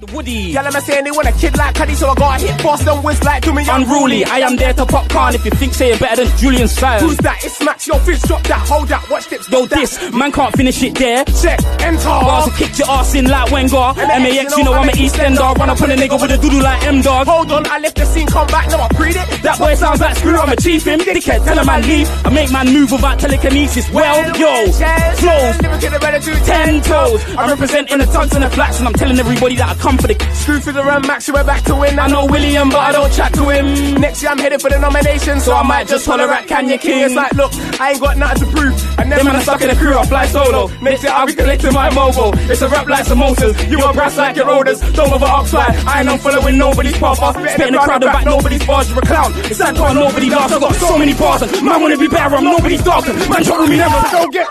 The Woody. Y'all am saying they want a kid like Cuddy, so I got hit fast and whiz like me Unruly, I am there to pop Khan if you think say it better than Julian Sire. Who's that? It's Max, yo, fizz, drop that, hold that, watch tips. Yo, this, man can't finish it there. Check, enter. Bars will kick your ass in like Wenger. MAX, you know I'm an East Ender. Run up on a nigga with a doodle like M Dog. Hold on, I left the scene, come back, now I breed it. That boy sounds like screw, I'm a chief him. Dickhead, tell him I leave. I make man move without telekinesis. Well, yo, flows, ten toes. I'm representing the tugs and the flats, and I'm telling everybody that I the Screw for the run, Max, went back to win. I know William, but I don't chat to him. Next year I'm headed for the nomination, so I might just holler at Kanye King. It's like, look, I ain't got nothing to prove. And then when man I are stuck stuck in the crew, I fly solo. Next year I'll be collecting my MOBO. It's a rap like samosas. You a brass like your orders. Don't over oxide. I ain't on following nobody's path. I spit in the crowd about nobody's bars. You're a clown. It's time nobody laughs. I got so many bars. and Man wanna be better. I'm nobody's dog. Man trouble me never. Don't get.